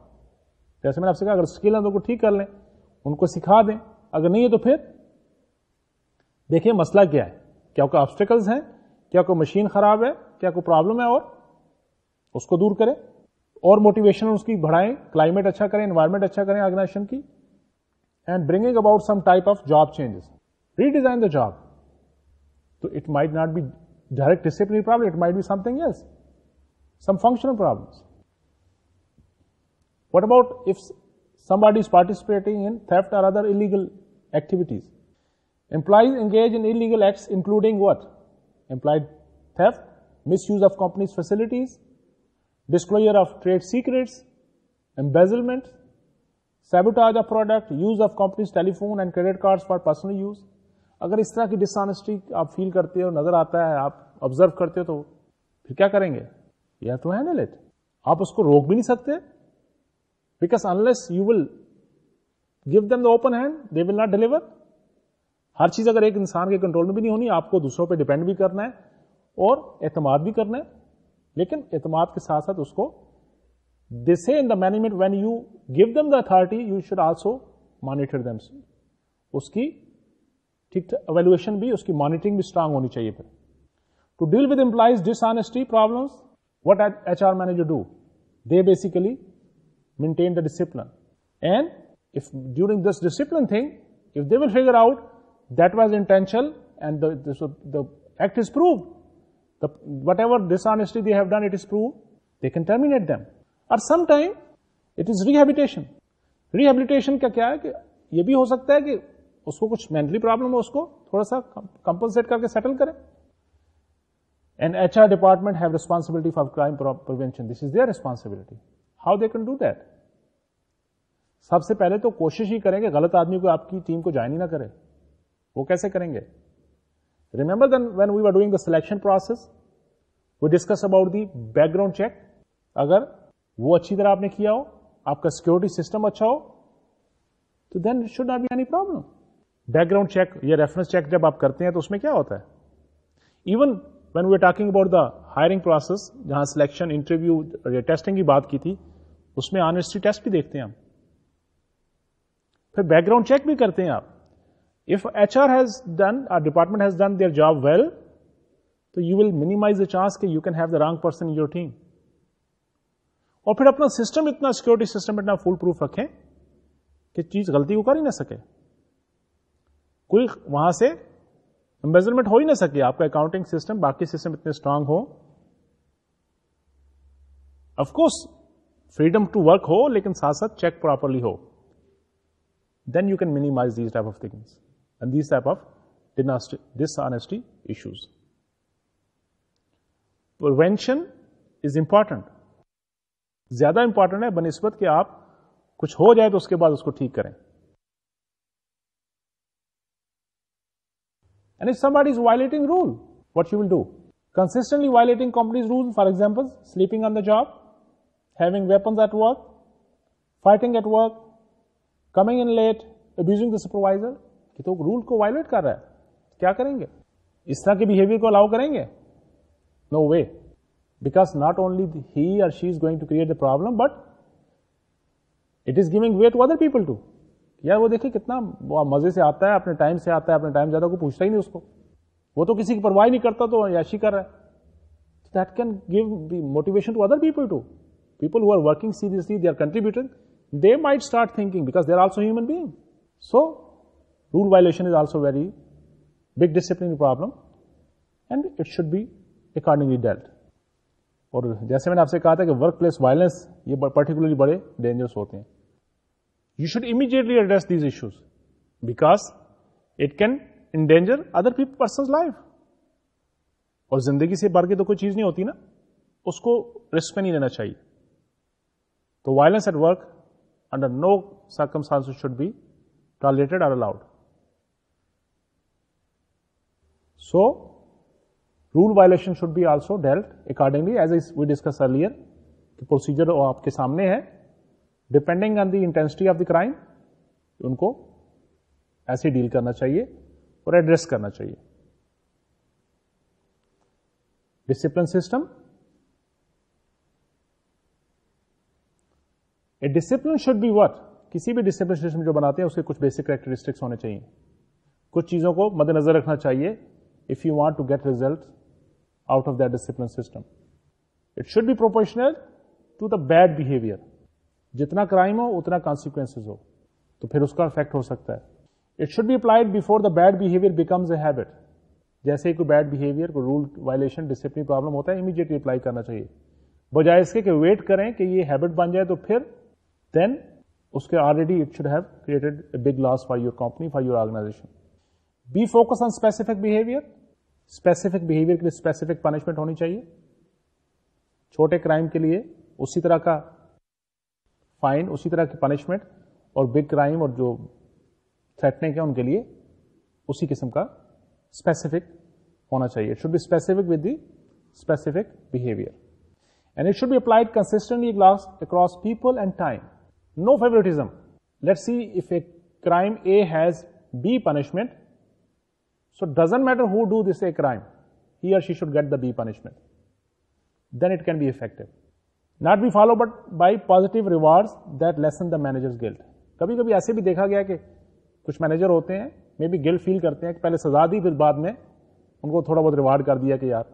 जैसे मैंने आपसे कहा अगर skill है तो उनको ठीक कर लें उनको सिखा दें अगर नहीं है तो फिर देखिए मसला क्या है क्या कोई ऑब्स्टिकल्स हैं क्या कोई मशीन खराब है क्या कोई प्रॉब्लम है और उसको दूर करें और मोटिवेशन उसकी बढ़ाएँ क्लाइमेट अच्छा करें इन्वायरमेंट अच्छा करें ऑर्गेनाइजेशन की and bringing about some type of job changes redesign the job तो it might not be direct discipline problem it might be something yes some functional problem what about if समी is participating in theft और other illegal activities employees engage in illegal act including what employed theft misuse of company's facilities disclosure of trade secrets, embezzlement, sabotage of product, use of company's telephone and credit cards for personal use. अगर इस तरह की dishonesty आप feel करते हो नज़र आता है आप ऑब्ज़र्व करते हो तो फिर क्या करेंगे you have to handle it आप उसको रोक भी नहीं सकते Because unless you will give them the open hand, they will not deliver. हर चीज़ अगर एक इंसान के कंट्रोल में भी नहीं होनी आपको दूसरों पे डिपेंड भी करना है और एतमाद भी करना है लेकिन एतमाद के साथ साथ उसको दे से in the management when you give them the authority you should also monitor them उसकी ठीक एवेल्युएशन भी उसकी मॉनिटरिंग भी स्ट्रांग होनी चाहिए फिर। To deal with employees dishonesty problems what H R manager do they basically during this discipline thing, if they will figure out that was intentional and the, the, so the act is proved, the, whatever dishonesty they have done, it is proved, they can terminate them. Or sometime it is rehabilitation. Rehabilitation का क्या है कि ये भी हो सकता है कि उसको कुछ मेंटली प्रॉब्लम हो उसको थोड़ा सा कंपनसेट करके सेटल करें and H R department have responsibility for crime prevention this is their responsibility how they can do that सबसे पहले तो कोशिश ही करेंगे गलत आदमी को आपकी टीम को ज्वाइन ही ना करे वो कैसे करेंगे remember then when we are doing the selection process we discuss about the background check अगर वो अच्छी तरह आपने किया हो, आपका सिक्योरिटी सिस्टम अच्छा हो तो then should not be any problem background check या रेफरेंस चेक जब आप करते हैं तो उसमें क्या होता है? Even when we are talking about the hiring process जहाँ सिलेक्शन इंटरव्यू या टेस्टिंग की बात की थी, उसमें ऑनेस्टी टेस्ट भी देखते हैं हम। फिर बैकग्राउंड चेक भी करते हैं आप। If H R has done or department has done their job well तो you will minimise the chance कि you can have the wrong person in your team और फिर अपना सिस्टम इतना सिक्योरिटी सिस्टम इतना फुल प्रूफ रखें कि चीज़ गलती को कर ही ना सके। कोई वहाँ से एम्बेजरमेंट हो ही ना सके, आपका अकाउंटिंग सिस्टम बाकी सिस्टम इतने स्ट्रांग हो। Of course freedom to work हो, लेकिन साथ साथ चेक प्रॉपरली हो। Then you can minimize these type of things and these type of dishonesty issues. Prevention is important. ज्यादा इंपॉर्टेंट है बनस्बत कि आप कुछ हो जाए तो उसके बाद उसको ठीक करें And if somebody is violating rule, what you will do? Consistently violating company's rules, for example, sleeping on the job, having weapons at work, fighting at work, coming in late abusing the supervisor कि तो rule को violate कर रहा है। क्या करेंगे? इस तरह के बिहेवियर को अलाउ करेंगे? No way because not only he और she is going to create the problem but it is giving way to other people to यार वो देखिए कितना मज़े से आता है अपने टाइम से आता है अपने टाइम ज़्यादा को पूछता ही नहीं उसको। वो तो किसी की परवाह नहीं करता तो याशी कर रहा है। That can give motivation to other people to people who are working seriously they are contributing they might start thinking because they're also human beings. So, rule violation is also very big disciplinary problem and it should be accordingly dealt. और जैसे मैंने आपसे कहा था कि work place violence ये particularly बड़े dangerous होते हैं। You should immediately address these issues because it can endanger other people person life और ज़िंदगी से बढ़ के तो कोई चीज़ नहीं होती ना। उसको रिस्क में नहीं लेना चाहिए। तो violence at work under no circumstances should be tolerated or allowed so rule violation should be also dealt accordingly as we discuss earlier procedure आपके सामने है। Depending on the intensity of the crime उनको ऐसे deal करना चाहिए और address करना चाहिए। Discipline system a discipline should be what किसी भी डिसिप्लिन सिस्टम जो बनाते हैं, उसके कुछ बेसिक करेक्टरिस्टिक्स होने चाहिए। कुछ चीज़ों को मद्देनजर रखना चाहिए। If you want to get result out of that discipline system it should be proportional to the bad behaviour जितना क्राइम हो, उतना कॉन्सिक्वेंसेज हो। तो फिर उसका इफ़ेक्ट हो सकता है। It should be applied before the bad behaviour becomes a habit जैसे ही कोई बैड बिहेवियर को रूल वायलेशन डिसिप्लिन प्रॉब्लम होता है इमीडिएटली अप्लाई करना चाहिए। बजाय इसके कि वेट करें कि ये हैबिट बन जाए तो फिर देन उसके already it should have created big loss for your company for your organisation be focus on specific behaviour specific behaviour के लिए स्पेसिफिक पनिशमेंट होनी चाहिए। छोटे क्राइम के लिए उसी तरह का फाइन उसी तरह की पनिशमेंट और बिग क्राइम और जो थ्रेटनिंग है उनके लिए उसी किस्म का स्पेसिफिक होना चाहिए। Should be specific with the specific behaviour and it should be applied consistently across people and time no favouritism let see if a crime a has be punishment so doesn't matter who do this a crime he और she should get the be punishment then it can be effective. Not be followed, but by positive rewards that lessen the manager's guilt. कभी कभी ऐसे भी देखा गया कि कुछ manager होते हैं मे बी गिल्ट फील करते हैं कि पहले सजा दी, फिर बाद में उनको थोड़ा बहुत रिवार्ड कर दिया कि यार,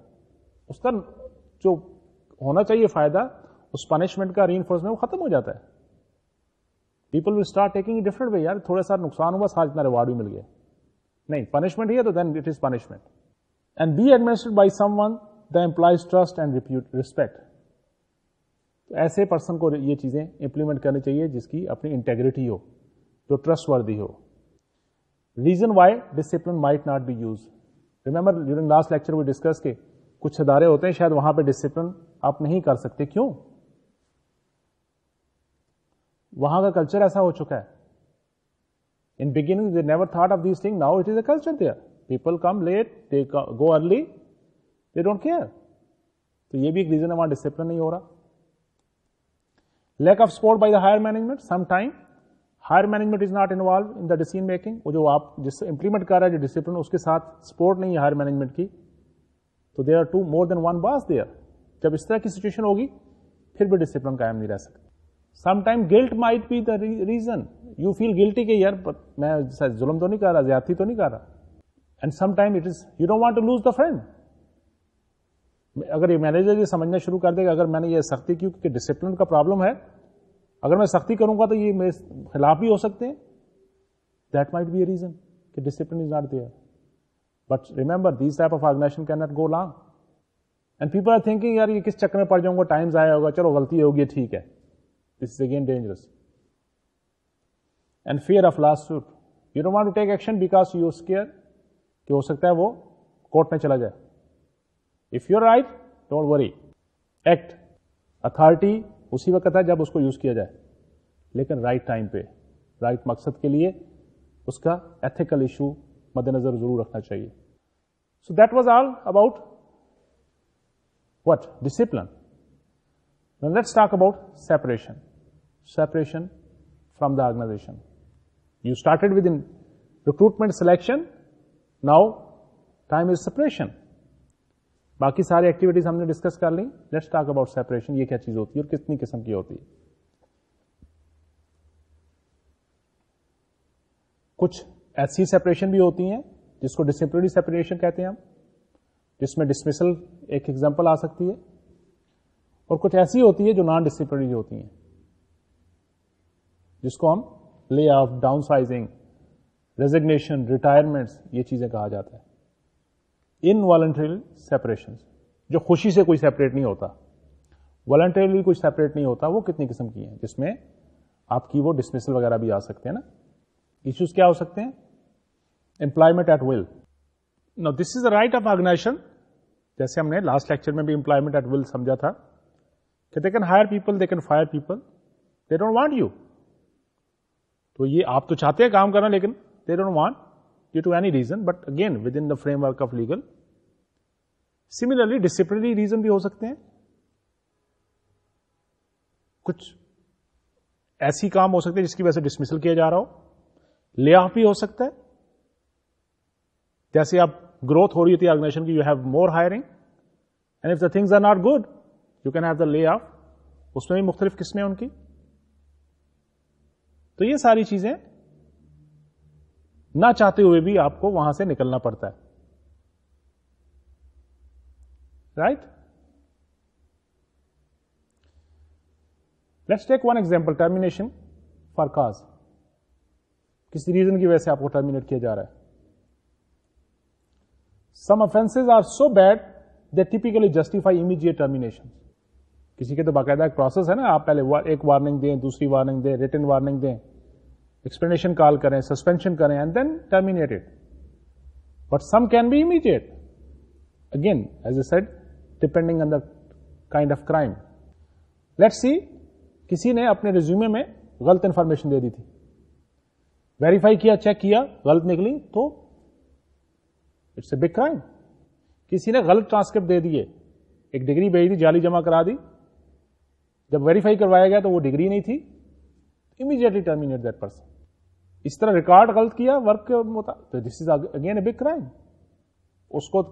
उसका जो होना चाहिए फ़ायदा, उस पनिशमेंट का री वो खत्म हो जाता है people will start taking different way यार, थोड़ा सा नुकसान हुआ, साथ इतना रिवार्ड भी मिल गया नहीं पनिशमेंट ही है तो then it is punishment and be administered by someone the employees trust and respect तो ऐसे पर्सन को ये चीज़ें इंप्लीमेंट करनी चाहिए जिसकी अपनी इंटेग्रिटी हो, जो ट्रस्ट वर्दी हो. Reason why discipline might not be use remember during last lecture वो डिस्कस के कुछ अदारे होते हैं, शायद वहाँ पे डिसिप्लिन आप नहीं कर सकते। क्यों? वहाँ का कल्चर ऐसा हो चुका है। In beginning they never thought of this thing now it is a culture there people come late they go early they don't care तो ये भी एक रीजन है वहाँ डिसिप्लिन नहीं हो रहा। Lack of support by the higher management some higher management is not involve in the decision making वो जो आप जिस इंप्लीमेंट कर रहा है, जो डिसिप्लिन उसके साथ सपोर्ट नहीं है हायर मैनेजमेंट की। तो there are two more than one boss there जब इस तरह की सिचुएशन होगी, फिर भी डिसिप्लिन कायम नहीं रह सकता। Sometime guilt might be the reason you feel guilty के यार मैं जुलम तो नहीं कर रहा ज़्यादा तो नहीं कर रहा। And sometime it is you don't want to lose the friend अगर ये मैनेजर ये समझना शुरू कर देगा, अगर मैंने ये सख्ती की क्योंकि डिसिप्लिन का प्रॉब्लम है, अगर मैं सख्ती करूँगा तो ये मेरे खिलाफ भी हो सकते हैं। That might be a reason कि discipline is not there but remember these type of organisation can not go long and people are thinking यार, ये किस चक्कर में पड़ जाऊँगा? टाइम जाया होगा। चलो, गलती होगी, ठीक है। This is again dangerous and fear of lawsuit you don't want to take action because you scare कि हो सकता है वो कोर्ट में चला जाए। If you're right don't worry act authority उसी वक्त है जब उसको यूज़ किया जाए। लेकिन राइट टाइम पे राइट मकसद के लिए उसका एथिकल इशू मद्देनजर ज़रूर रखना चाहिए। So that was all about what discipline let's talk about separation separation from the organisation you started with in recruitment selection now time is separation बाकी सारी एक्टिविटीज़ हमने डिस्कस कर ली। लेट्स टॉक अबाउट सेपरेशन ये क्या चीज़ होती है और कितनी किस्म की होती है। कुछ ऐसी सेपरेशन भी होती हैं, जिसको डिसिप्लिनरी सेपरेशन कहते हैं हम, जिसमें डिसमिसल एक एग्जांपल आ सकती है। और कुछ ऐसी होती है जो नॉन डिसिप्लिनरी होती हैं, जिसको हम lay off downsizing resignation retirements ये चीज़ें कहा जाता है। इन वॉलंटरी सेपरेशन जो खुशी से कोई सेपरेट नहीं होता वॉलंटरीली कोई सेपरेट नहीं होता, वो कितनी किस्म की है, जिसमें आपकी वो डिसमिसल वगैरह भी आ सकते हैं ना। इश्यूज़ क्या हो सकते हैं? Employment at will no this is the right of organisation जैसे हमने लास्ट लेक्चर में भी एम्प्लॉयमेंट एट विल समझा था। कि they can hire people they can fire people they don't want you तो ये आप तो चाहते हैं काम करना, लेकिन they don't want due to any reason but again with in the framework of legal similarly disciplinary reason भी हो सकते हैं। कुछ ऐसी काम हो सकते हैं जिसकी वजह से डिसमिसल किया जा रहा हो। ले ऑफ़ भी हो सकता है। जैसे आप ग्रोथ हो रही थी ऑर्गेनाइजेशन की you have more hiring and if the things are not good you can have the lay off उसमें भी मुख्तलिफ़ किस्में उनकी। तो ये सारी चीज़ें ना चाहते हुए भी आपको वहाँ से निकलना पड़ता है। Right let's take one example termination for cause किसी रीजन की वजह से आपको टर्मिनेट किया जा रहा है। Some offences are so bad they typically justify immediate termination किसी के तो बाकायदा प्रोसेस है ना, आप पहले एक वार्निंग दें, दूसरी वार्निंग दें रिटर्न वार्निंग दें। एक्सप्लेनेशन कॉल करें सस्पेंशन करें and then terminated but some can be immediate again as I said depending on the kind of crime let's see किसी ने अपने रिज्यूमे में गलत इंफॉर्मेशन दे दी थी। वेरीफाई किया चेक किया, गलत निकली तो इट्स ए बिग क्राइम किसी ने गलत ट्रांसक्रिप्ट दे दिए। एक डिग्री भेज दी, जाली जमा करा दी जब वेरीफाई करवाया गया तो वो डिग्री नहीं थी इमीडिएटली टर्मिनेट दैट पर्सन इस तरह रिकॉर्ड गलत किया, वर्क के तो this is again a big crime उसको,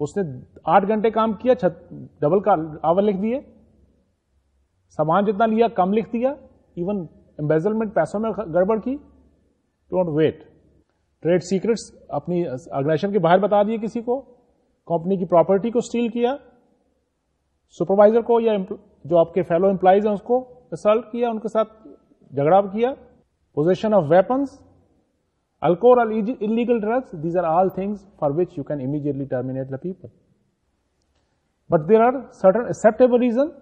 उसने आठ घंटे काम किया डबल का आवर लिख दिए, सामान जितना लिया, कम लिख दिया इवन एम्बेजलमेंट पैसों में गड़बड़ की डोंट वेट ट्रेड सीक्रेट्स अपनी ऑर्गेनाइजेशन के बाहर बता दिए किसी को कंपनी की प्रॉपर्टी को स्टील किया सुपरवाइजर को या जो आपके फेलो एम्प्लॉयज़ हैं उसको असल्ट किया, उनके साथ झगड़ा किया possession of weapons alcohol illegal drugs these are all things for which you can immediately terminate the people but there are certain acceptable reason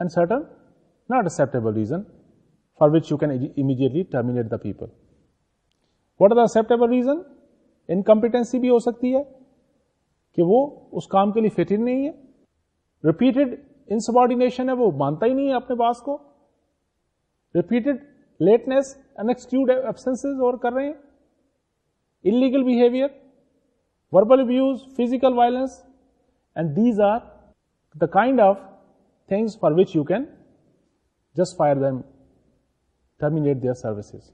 and certain acceptable reason for which you can immediately terminate the people. What are the acceptable reason? Incompetency भी हो सकती है कि वो उस काम के लिए फिट इन नहीं है रिपीटेड इनसबॉर्डिनेशन है, वो मानता ही नहीं है अपने पास को। रिपीटेड लेटनेस अनएक्सक्यूड एबसेंसेस और कर रहे हैं। Illegal behaviour verbal abuse physical violence and these are the kind of things for which you can just fire them terminate their services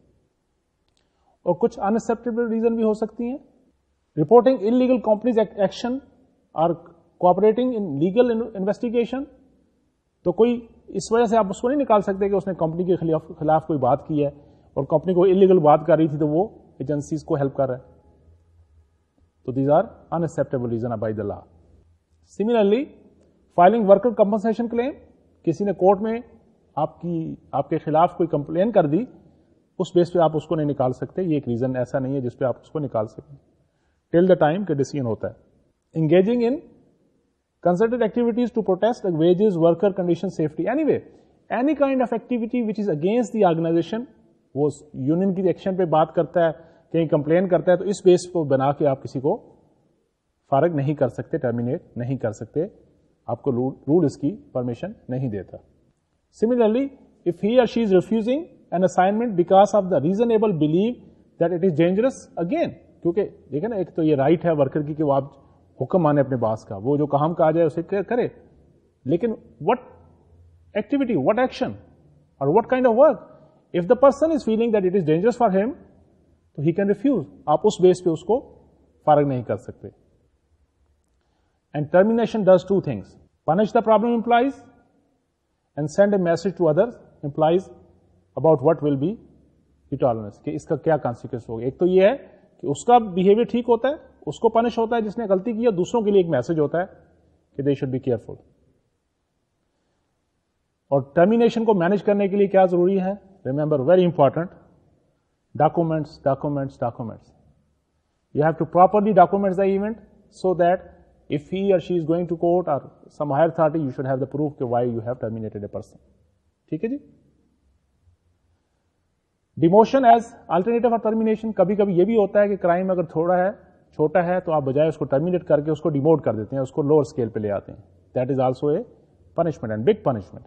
और कुछ अनएक्सेप्टेबल रीजन भी हो सकती हैं। रिपोर्टिंग इलीगल कंपनीज़ एक्शन और कोऑपरेटिंग इन लीगल इन्वेस्टिगेशन तो कोई इस वजह से आप उसको नहीं निकाल सकते कि उसने कंपनी के खिलाफ कोई बात की है और कंपनी को इलीगल बात कर रही थी तो वो एजेंसीज को हेल्प कर रहा है। तो these are unacceptable reason by the law similarly filing worker compensation claim किसी ने कोर्ट में आपकी, आपके खिलाफ कोई कंप्लेन कर दी, उस बेस पे आप उसको नहीं निकाल सकते। ये एक रीजन ऐसा नहीं है जिसपे आप उसको निकाल सकें टिल द टाइम के डिसीज़न होता है। Engaging in concerted activities to protest wages worker condition safety any way any kind of activity which is against the organisation वो यूनियन की एक्शन पे बात करता है कहीं कंप्लेन करता है तो इस बेस को बना के आप किसी को फारग नहीं कर सकते टर्मिनेट नहीं कर सकते आपको रूल इसकी परमिशन नहीं देता। Similarly, if he or she is refusing an assignment because of the reasonable belief that it is dangerous, again, क्योंकि देखिए ना एक तो ये राइट है वर्कर की कि वो आप हुक्म माने अपने बास का। वो जो काम कहा जाए उसे करे। लेकिन वट एक्टिविटी वट एक्शन और what kind of work if the person is feeling that it is dangerous for him तो ही कैन रिफ्यूज आप उस बेस पे उसको फारग नहीं कर सकते। And termination does two things punish the problem employees and send a message to other employees about what will be tolerance कि इसका क्या कॉन्सिक्वेंस होगा। एक तो ये है कि उसका बिहेवियर ठीक होता है उसको पनिश होता है जिसने गलती की है दूसरों के लिए एक मैसेज होता है कि दे शुड बी केयरफुल और टर्मिनेशन को मैनेज करने के लिए क्या ज़रूरी है? Remember very important documents documents documents You have to properly document the event so that if he or she is going to court or some higher authority, you should have the proof why you have terminated a person. ठीक है जी? Demotion as alternative of termination कभी कभी ये भी होता है कि crime अगर थोड़ा है छोटा है तो आप बजाय उसको टर्मिनेट करके उसको डिमोट कर देते हैं, उसको लोअर स्केल पे ले आते हैं। That is also a punishment and big punishment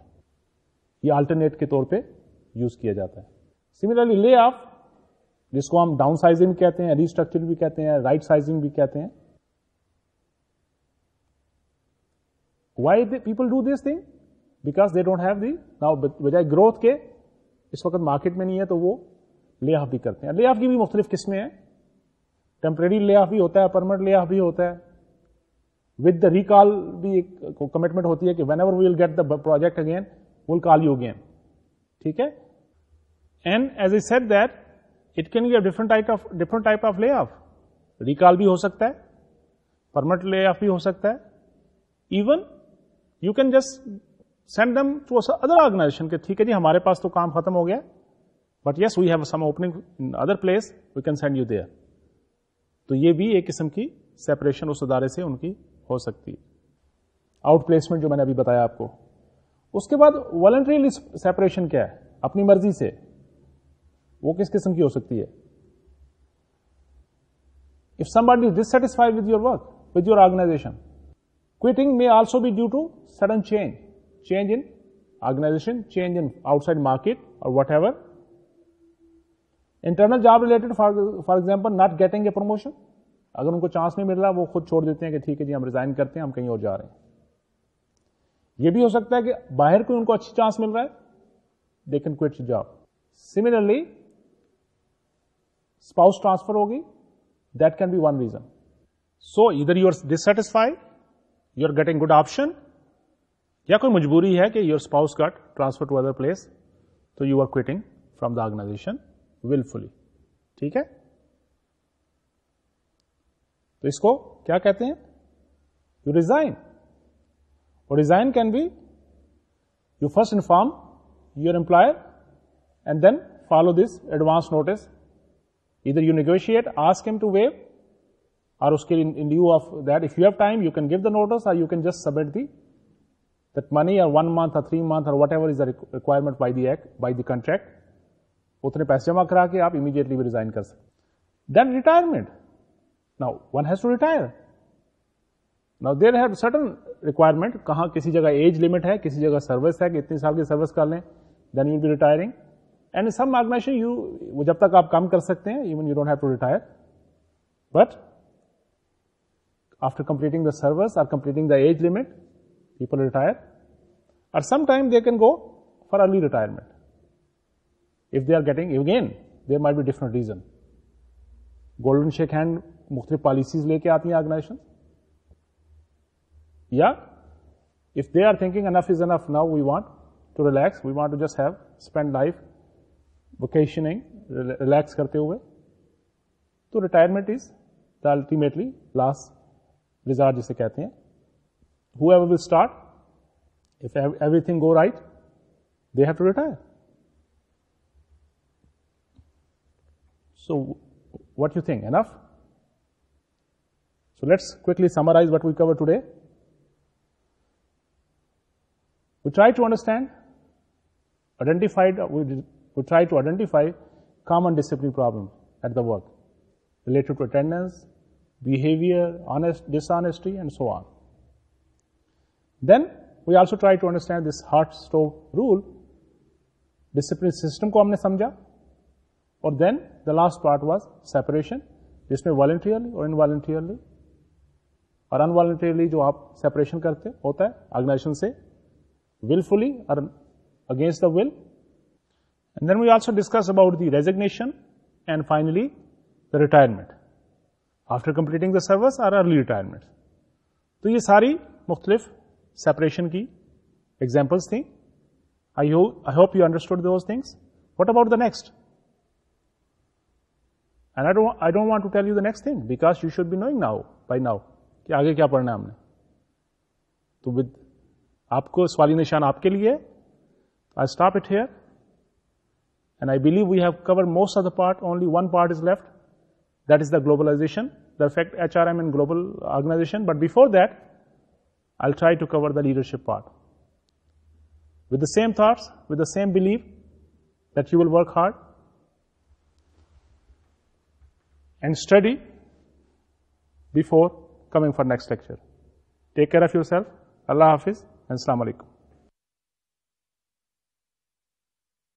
ये अल्टरनेट के तौर पे यूज़ किया जाता है। सिमिलरली ले ऑफ़ जिसको हम डाउन साइजिंग कहते हैं रिस्ट्रक्चर भी कहते हैं राइट साइजिंग भी कहते हैं। Why people do this thing because they don't have the now बजाय ग्रोथ के, इस वक्त मार्केट में नहीं है तो वो ले ऑफ़ भी करते हैं। ले ऑफ़ की भी मुख्तलिफ़ किस्में हैं। टेम्परेरी ले ऑफ़ भी होता है परमानेंट ले ऑफ़ भी होता है। विद द रिकॉल भी एक कमिटमेंट होती है कि whenever will get the project again will call you again ठीक है? And as I said that it can be different type of different type of lay off recall भी हो सकता है परमानेंट ले ऑफ़ भी हो सकता है। Even you can just send them to other organisation के ठीक है जी, हमारे पास तो काम खत्म हो गया but yes we have some opening in other place we can send you there तो भी एक किस्म की सेपरेशन उस अदारे से उनकी हो सकती है। आउट प्लेसमेंट जो मैंने अभी बताया आपको। उसके बाद वॉलंटरी सेपरेशन क्या है? अपनी मर्ज़ी से। वो किस किस्म की हो सकती है? If is dissatisfied with your work with your organisation quitting may also be due to sudden change change in organization, change in outside market or whatever. Internal job related for example not getting a promotion अगर उनको chance नहीं मिल रहा, वो खुद छोड़ देते हैं कि ठीक है जी, हम रिजाइन करते हैं, हम कहीं और जा रहे हैं। ये भी हो सकता है कि बाहर कोई उनको अच्छी चांस मिल रहा है they can quit job similarly spouse transfer होगी that can be one reason so इधर you are dissatisfied you are getting good option या कोई मजबूरी है कि your spouse got transfer to other place तो you are quitting from the organisation wilfully ठीक है? तो इसको क्या कहते हैं? यू रिजाइन और resign can be you first inform your employer and then follow this advance notice इधर you negotiate ask him to waive और उसके in lieu of that if you have time you can give the notice और you can just submit the money, or one month, or three month or whatever is the requirement by the act, by the contract. उतने पैसे जमा करा के आप immediately भी resign कर सकते then retirement now one has to retire now there have certain requirement कहाँ किसी जगह एज लिमिट है किसी जगह सर्विस है कि इतनी साल की सर्विस कर लें then you be retiring and some organisation you जब तक आप काम कर सकते हैं even you don't have to retire but after completing the service or completing the age limit people retire, or sometime they can go for early retirement. If they are getting, again, there might be different reason. Golden shake hand मुख्तलिफ़ policies लेके आती हैं organisation या if they are thinking enough is enough now we want to relax we want to just have spend life vacationing relax करते हुए तो retirement is the ultimately last resort जिसे कहते हैं whoever will start, if everything go right, they have to retire. So, what you think? Enough? So, let's quickly summarize what we covered today. We try to understand, identified, we, we try to identify common discipline problems at the work related to attendance, behavior, honest, dishonesty, and so on. Then we also try to understand this hot stove rule, discipline system को हमने समझा और then the last part was separation जिसमें voluntarily और इनवॉलेंटियरली और अनवॉलेंटियरली जो आप separation करते होता है ऑर्गेनाइजेशन से willfully or against the will. And then we also discuss about the resignation and finally the retirement. After completing the service or early retirement. तो ये सारी मुख्तलिफ separation की examples थी I hope, I hope you understood those things. What about and I don't I don't want to you you the next thing because you now be knowing now by now कि आगे क्या पढ़ना है हमने तो with आपको सवाली निशान आपके लिए I stop it here and I believe we have cover most of the part only one part is left that is the globalization, the effect HRM in global organization. But before that, I'll try to cover the leadership part. With the same thoughts, with the same belief that you will work hard, and study before coming for next lecture. Take care of yourself. Allah Hafiz and Assalamu Alaikum.